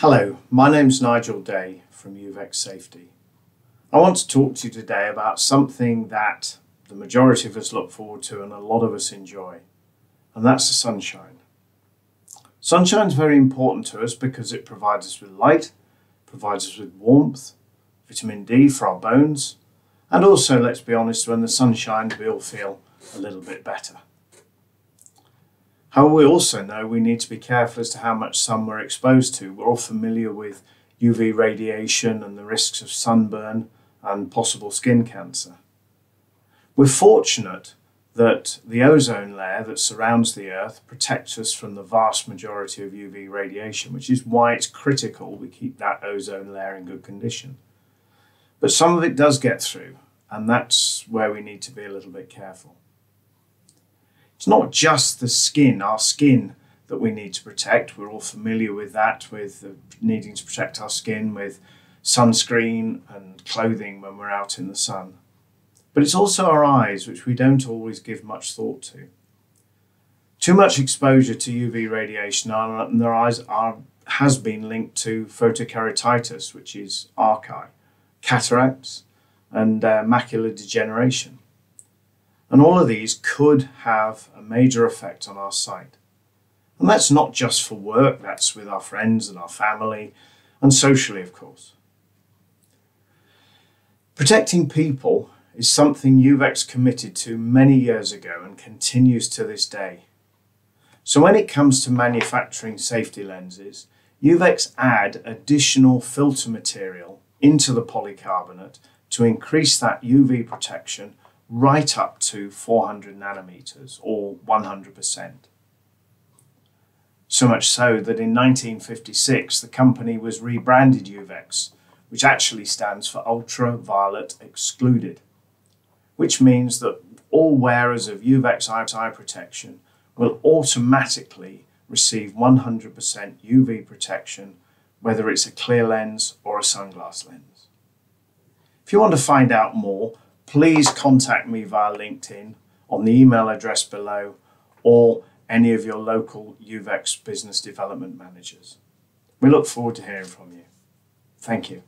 Hello, my name's Nigel Day from UVEX Safety. I want to talk to you today about something that the majority of us look forward to and a lot of us enjoy, and that's the sunshine. Sunshine is very important to us because it provides us with light, provides us with warmth, vitamin D for our bones, and also, let's be honest, when the sun shines, we all feel a little bit better. However, we also know we need to be careful as to how much sun we're exposed to. We're all familiar with UV radiation and the risks of sunburn and possible skin cancer. We're fortunate that the ozone layer that surrounds the Earth protects us from the vast majority of UV radiation, which is why it's critical we keep that ozone layer in good condition. But some of it does get through, and that's where we need to be a little bit careful. It's not just the skin, our skin, that we need to protect. We're all familiar with that, with needing to protect our skin with sunscreen and clothing when we're out in the sun. But it's also our eyes, which we don't always give much thought to. Too much exposure to UV radiation in our eyes are, has been linked to photokeratitis, which is arc eye, cataracts, and uh, macular degeneration. And all of these could have a major effect on our sight. And that's not just for work, that's with our friends and our family, and socially, of course. Protecting people is something UVEX committed to many years ago and continues to this day. So when it comes to manufacturing safety lenses, UVEX add additional filter material into the polycarbonate to increase that UV protection right up to 400 nanometers or 100%. So much so that in 1956 the company was rebranded UVEX, which actually stands for Ultraviolet Excluded, which means that all wearers of UVEX eye protection will automatically receive 100% UV protection, whether it's a clear lens or a sunglass lens. If you want to find out more, please contact me via LinkedIn on the email address below or any of your local UVEX business development managers. We look forward to hearing from you. Thank you.